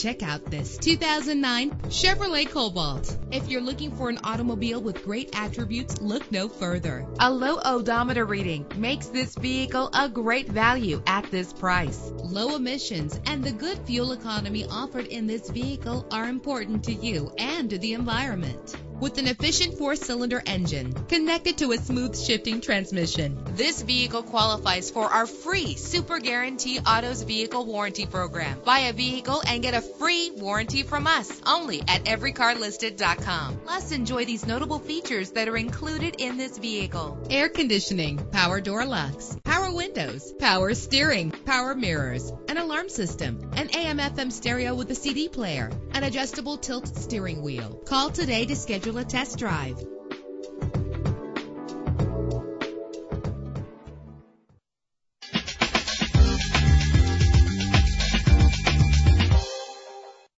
Check out this 2009 Chevrolet Cobalt. If you're looking for an automobile with great attributes, look no further. A low odometer reading makes this vehicle a great value at this price. Low emissions and the good fuel economy offered in this vehicle are important to you and to the environment with an efficient four-cylinder engine connected to a smooth shifting transmission. This vehicle qualifies for our free Super Guarantee Autos Vehicle Warranty Program. Buy a vehicle and get a free warranty from us only at everycarlisted.com. Plus, enjoy these notable features that are included in this vehicle. Air conditioning, power door locks, power windows, power steering, power mirrors, an alarm system, an AM FM stereo with a CD player, an adjustable tilt steering wheel. Call today to schedule a test drive.